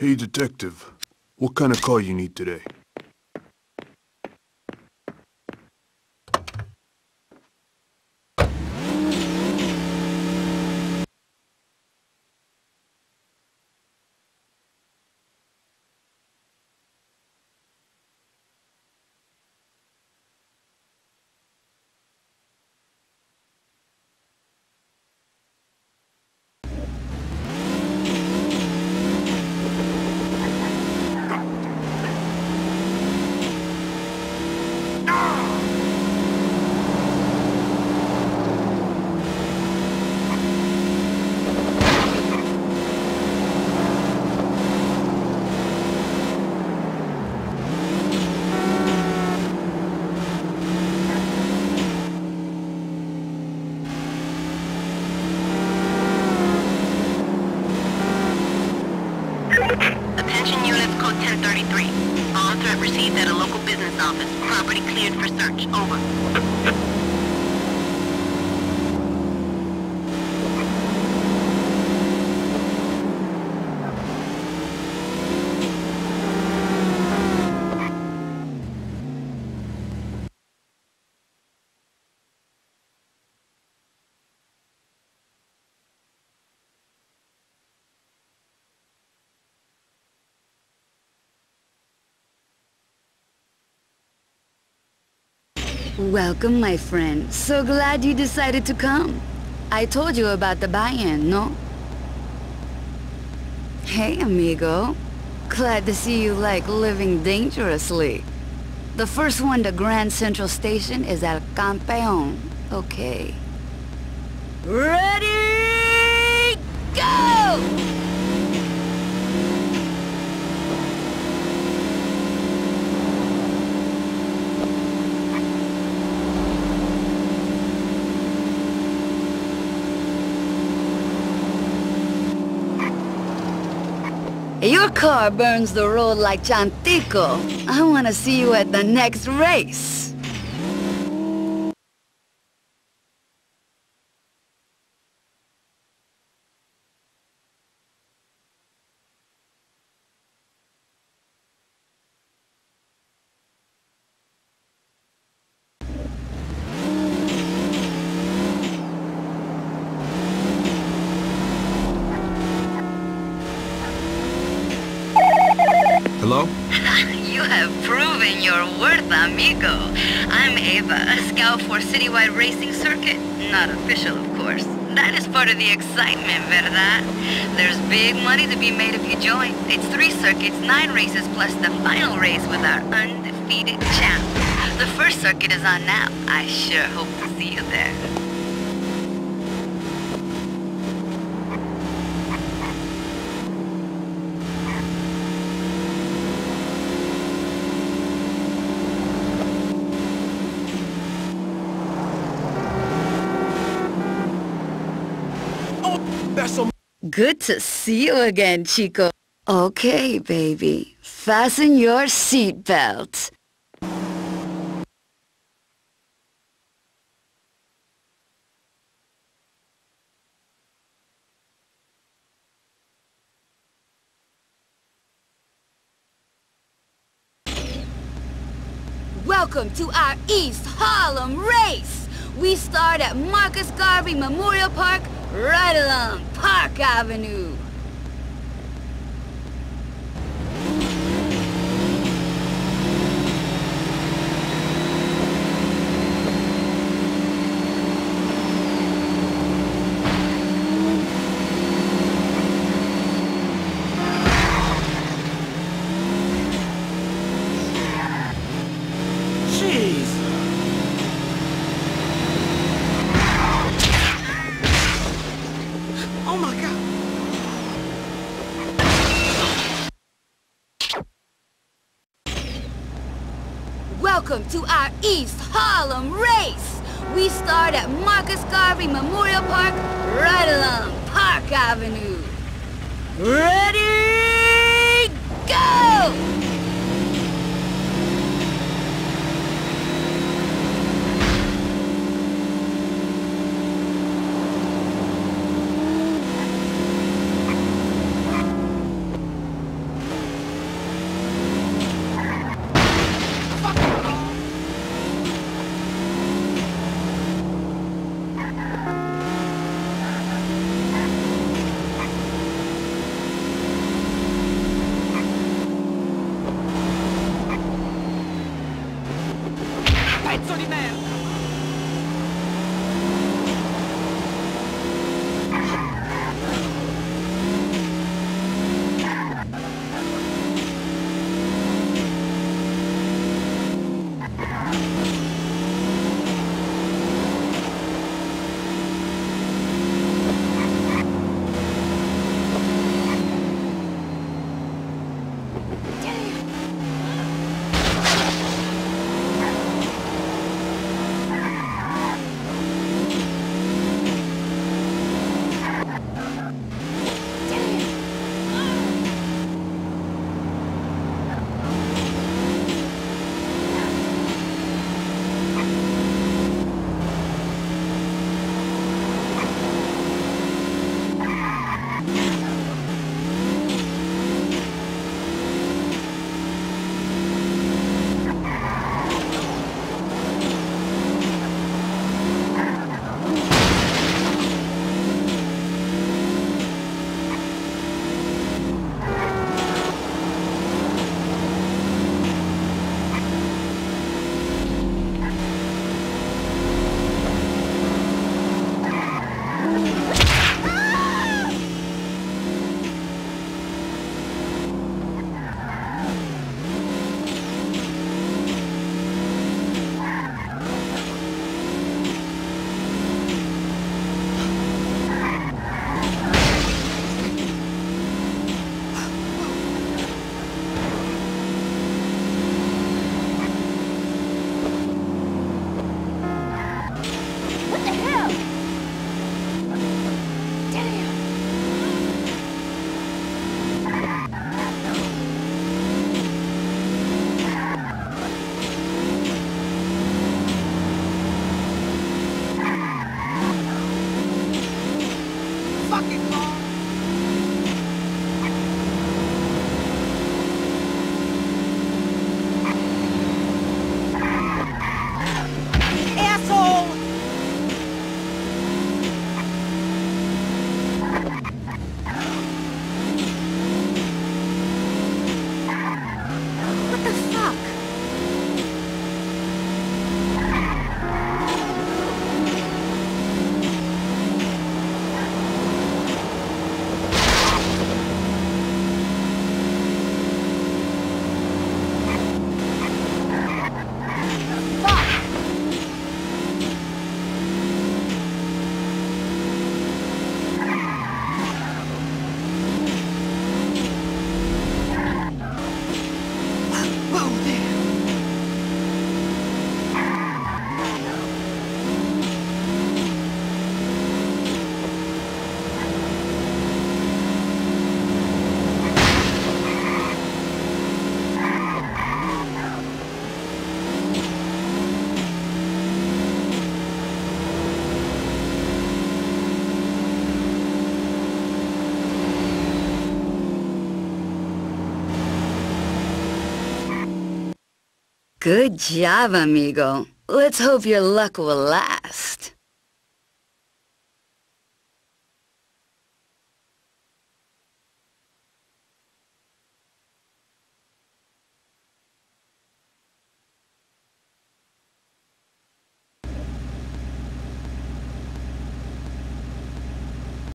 Hey, detective. What kind of car you need today? Received at a local business office. Property cleared for search. Over. Welcome, my friend. So glad you decided to come. I told you about the buy-in, no? Hey, amigo. Glad to see you like living dangerously. The first one to Grand Central Station is El Campeon. Okay. Ready, go! Your car burns the road like Chantico. I want to see you at the next race. Your amigo. I'm Ava, a scout for Citywide Racing Circuit. Not official, of course. That is part of the excitement, verdad? There's big money to be made if you join. It's three circuits, nine races, plus the final race with our undefeated champ. The first circuit is on now. I sure hope to see you there. Good to see you again, Chico. Okay, baby. Fasten your seatbelt. Welcome to our East Harlem race. We start at Marcus Garvey Memorial Park right along Park Avenue. Welcome to our East Harlem race. We start at Marcus Garvey Memorial Park right along Park Avenue. Cazzo di merda! Good job, amigo. Let's hope your luck will last.